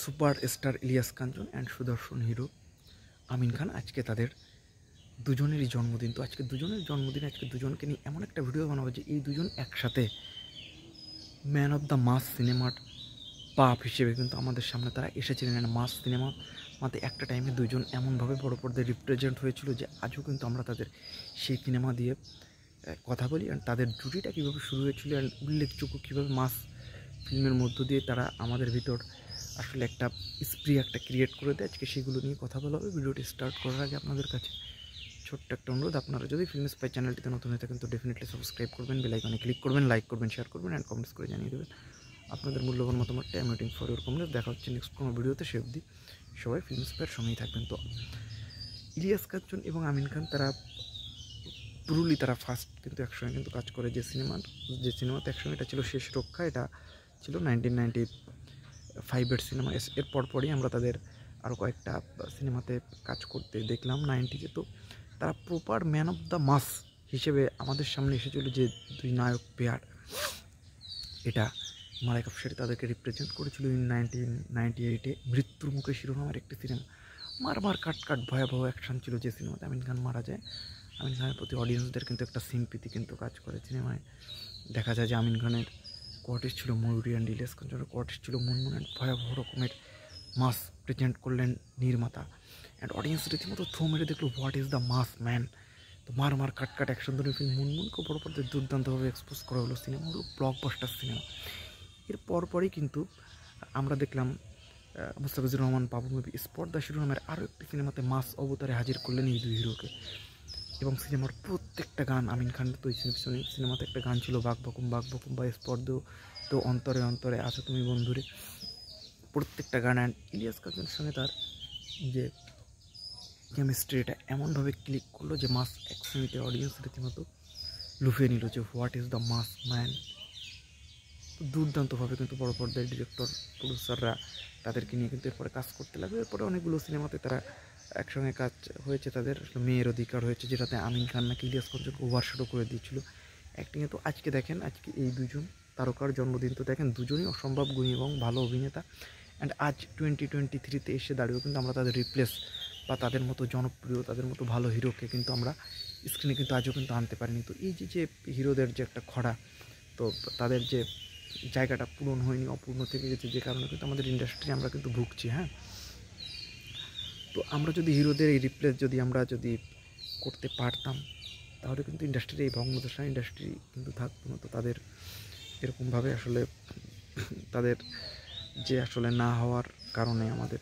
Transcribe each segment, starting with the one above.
Super star Ilias Kanchan and Sudarshan hero Amin Khan. আজকে তাদের দুজনেরই জন্মদিন। তো আজকে দুজনের জন্মদিন আজকে দুজনকে নিয়ে এমন একটা ভিডিও বানাবো যে এই দুজন একসাথে ম্যান অফ দ্য মাস সিনেমার পাপ হিসেবে কিন্তু আমাদের সামনে তারা এসেছিলেন। অ্যান্ড মাস সিনেমা মাতে একটা টাইমে দুজন এমনভাবে বড় পর্দায় রিপ্রেজেন্ট হয়েছিল যে আজও কিন্তু আমরা তাদের সেই সিনেমা দিয়ে কথা বলি। অ্যান্ড তাদের জুটিটা কীভাবে শুরু হয়েছিল অ্যান্ড উল্লেখযোগ্য কীভাবে মাস ফিল্মের মধ্য দিয়ে তারা আমাদের ভিতর আসলে একটা স্প্রি একটা ক্রিয়েট করে দেয়। আজকে সেগুলো নিয়ে কথা বলা হবে। ভিডিওটি স্টার্ট করার আগে আপনাদের কাছে ছোট্ট একটা অনুরোধ। আপনারা যদি ফিল্ম স্পাই চ্যানেলটিতে নতুন হয়ে থাকেন, তো ডেফিনেটলি সাবস্ক্রাইব করবেন বেল আইকনে ক্লিক করবেন লাইক করবেন শেয়ার করবেন অ্যান্ড কমেন্টস করে জানিয়ে দেবেন। আপনাদের মূল্যবান মতামতটা আমি ওয়েটিং ফর ইউর কমেন্টস দেখা হচ্ছে নেক্সট কোনো ভিডিওতে, সে অবধি সবাই ফিল্ম স্পাইয়ের সঙ্গেই থাকবেন। তো ইলিয়াস কাঞ্চন এবং আমিন খান, তারা পুরুলি, তারা ফার্স্ট কিন্তু একসঙ্গে কিন্তু কাজ করে যে সিনেমার। যে সিনেমাতে একসঙ্গে, এটা ছিল শেষ রক্ষা, এটা ছিল নাইনটিন নাইনটি ফাইভের সিনেমা এর পরপরই আমরা তাদের আরও কয়েকটা সিনেমাতে কাজ করতে দেখলাম নাইনটিতে তো তারা proper man of the mass হিসেবে আমাদের সামনে এসেছিল যে দুই নায়ক পেয়ার। এটা মালাইক আফসারি তাদেরকে রিপ্রেজেন্ট করেছিল ইন নাইনটিন নাইনটি এইটে মৃত্যুর মুখে শিরোনামের একটি সিনেমা মার মার কাট কাট ভয়াবহ অ্যাকশন ছিল যে সিনেমাতে আমিন খান মারা যায়। আমিন খানের প্রতি অডিয়েন্সদের কিন্তু একটা সিম্পিতি কিন্তু কাজ করে সিনেমায় দেখা যায় যে আমিন খানের কোয়ার্টিস ছিল ময়ূরী অ্যান্ড ইলিয়াস কাঞ্চনের কোয়ার্টিস ছিল মুনমুন অ্যান্ড ভয়াবহ রকমের মাস প্রেজেন্ট করলেন নির্মাতা। অ্যান্ড অডিয়েন্স রীতিমতো থ্রো মেরে দেখল what is the mass man তো মার মার কাট কাট অ্যাকশন ধরে ফিল্ম মুনমুনকে বড় পর্দায় দুর্দান্তভাবে এক্সপোজ করা হলো। সিনেমা হলো ব্লকবাস্টার সিনেমা এর পরপরই কিন্তু আমরা দেখলাম মুস্তাফিজুর রহমান, বাবু মুভি, স্পর্ধা শিরোনামের আরও একটি সিনেমাতে মাস অবতারে হাজির করলেন এই দুই হিরোকে। এবং সিনেমার প্রত্যেকটা গান আমিন খান তো সিনেমাতে একটা গান ছিল, বাঘ বকুম বাঘ বকুম বা স্পর্ধ। তো অন্তরে অন্তরে আছো তুমি বন্ধুরে। প্রত্যেকটা গান অ্যান্ড ইলিয়াস কাজের সঙ্গে তার যে কেমিস্ট্রিটা এমনভাবে ক্লিক করল যে মাস এক মিনিটে অডিয়েন্স রীতিমতো লুফিয়ে নিল যে what is the mass man দুর্দান্তভাবে কিন্তু বড় পর্দায় ডিরেক্টর প্রডিউসাররা তাদেরকে নিয়ে কিন্তু এরপরে কাজ করতে লাগবে এরপরে অনেকগুলো সিনেমাতে তারা একসঙ্গে কাজ হয়েছে তাদের, আসলে মেয়ের অধিকার হয়েছে যেটাতে আমিন খান নাকি ইলিয়াস কাঞ্চনকে ওভারশেডও করে দিয়েছিল। অ্যাক্টিংয়ে তো আজকে দেখেন, আজকে এই দুজন তারকার জন্মদিন তো দেখেন, দুজনই অসম্ভব গুণী এবং ভালো অভিনেতা। অ্যান্ড আজ টোয়েন্টি টোয়েন্টি থ্রিতে এসে দাঁড়িয়েও কিন্তু আমরা তাদের রিপ্লেস বা তাদের মতো জনপ্রিয়, তাদের মতো ভালো হিরোকে কিন্তু আমরা স্ক্রিনে কিন্তু আজও কিন্তু আনতে পারিনি। তো এই যে যে হিরোদের যে একটা খরা, তো তাদের যে জায়গাটা পূরণ হয়নি, অপূর্ণ থেকে গেছে, যে কারণে কিন্তু আমাদের ইন্ডাস্ট্রি আমরা কিন্তু ভুগছি হ্যাঁ? তো আমরা যদি হিরোদের এই রিপ্লেস যদি আমরা যদি করতে পারতাম, তাহলে কিন্তু ইন্ডাস্ট্রির এই ভগ্নদশা ইন্ডাস্ট্রি কিন্তু থাকতো না। তো তাদের এরকমভাবে আসলে তাদের যে আসলে না হওয়ার কারণে আমাদের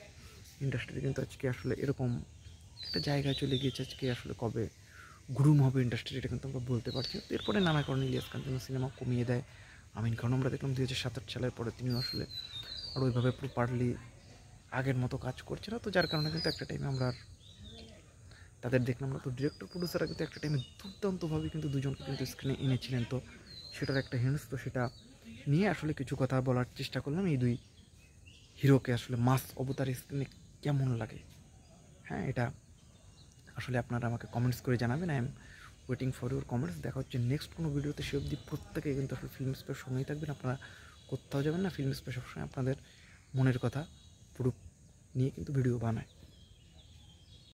ইন্ডাস্ট্রি কিন্তু আজকে আসলে এরকম একটা জায়গায় চলে গিয়েছে আজকে আসলে কবে গ্রুম হবে ইন্ডাস্ট্রি এটা কিন্তু আমরা বলতে পারছি তো এরপরে নানা কারণে ইলিয়াস কাঞ্চন সিনেমা কমিয়ে দেয়। আমিন খান আমরা দেখলাম দুই হাজার সাতাশ সালের পরে তিনিও আসলে আর ওইভাবে প্রপারলি আগের মতো কাজ করছে না, তো যার কারণে কিন্তু একটা টাইমে আমরা আর তাদের দেখলাম না। তো ডিরেক্টর প্রডিউসাররা কিন্তু একটা টাইমে দুর্দান্তভাবে কিন্তু দুজনকে কিন্তু স্ক্রিনে এনেছিলেন। তো সেটার একটা হিন্টস তো সেটা নিয়ে আসলে কিছু কথা বলার চেষ্টা করলাম। এই দুই হিরোকে আসলে মাস অবতার স্ক্রিনে কেমন লাগে? হ্যাঁ এটা আসলে আপনারা আমাকে কমেন্টস করে জানাবেন। I am waiting for your comments দেখা হচ্ছে নেক্সট কোনো ভিডিওতে সে অবধি প্রত্যেকে কিন্তু আসলে ফিল্ম স্পেস সঙ্গেই থাকবেন। আপনারা কোথাও যাবেন না ফিল্ম স্পেস সবসময় আপনাদের মনের কথা। পুরো নিয়ে কিন্তু ভিডিও বানায়